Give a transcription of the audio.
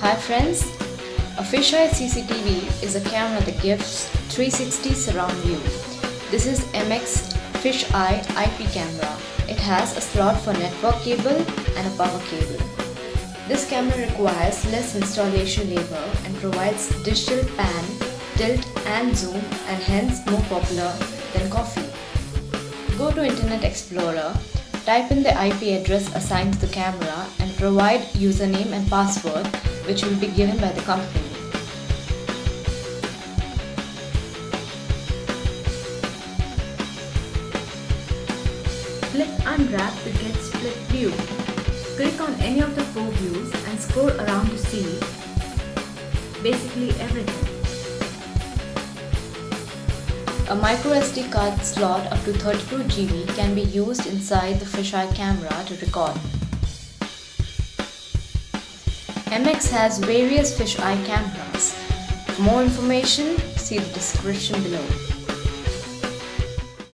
Hi friends, a fisheye CCTV is a camera that gives 360 surround view. This is MX fisheye IP camera. It has a slot for network cable and a power cable. This camera requires less installation labor and provides digital pan, tilt and zoom and hence more popular than coffee. Go to Internet Explorer, type in the IP address assigned to the camera and provide username and password which will be given by the company. Click Unwrap to get split view. Click on any of the four views and scroll around to see basically everything. A microSD card slot up to 32 GB can be used inside the fisheye camera to record. MX has various fisheye cameras. For more information, see the description below.